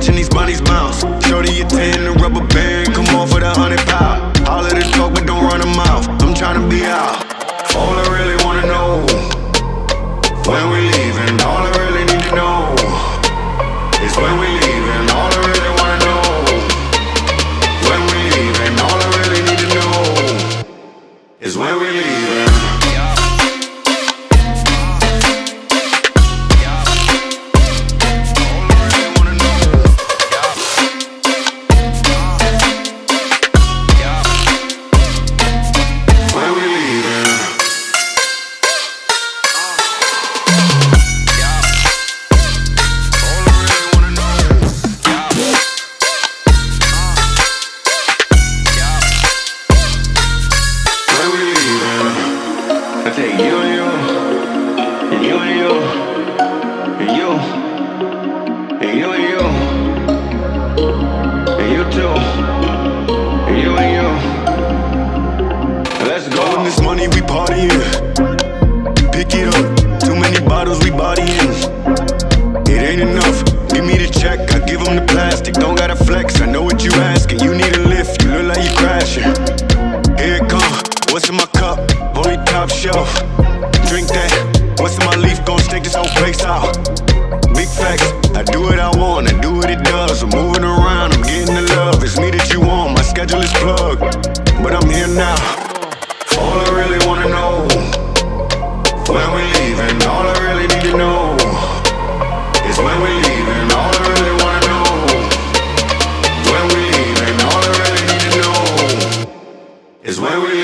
watching these bunnies bounce. Shorty, a 10, I take you and you, and you and you, and you, and you and you, and you too, and you and you. Let's go. When this money we partying. Pick it up. Too many bottles we bodying. It ain't enough. Give me the check. I give the plastic. Don't gotta flex. I know what you asking. You top shelf. Drink that. What's in my leaf? Gon' stake this whole place out. Big facts. I do what I want. I do what it does. I'm moving around. I'm getting the love. It's me that you want. My schedule is plugged. But I'm here now. All I really wanna know when we leaving. All I really need to know is when we leaving. All I really wanna know when we leaving. All I really need to know is when we